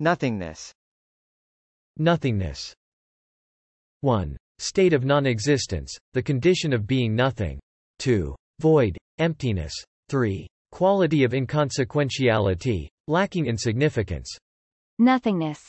Nothingness. Nothingness. 1. State of non-existence, the condition of being nothing. 2. Void, emptiness. 3. Quality of inconsequentiality, lacking in significance. Nothingness.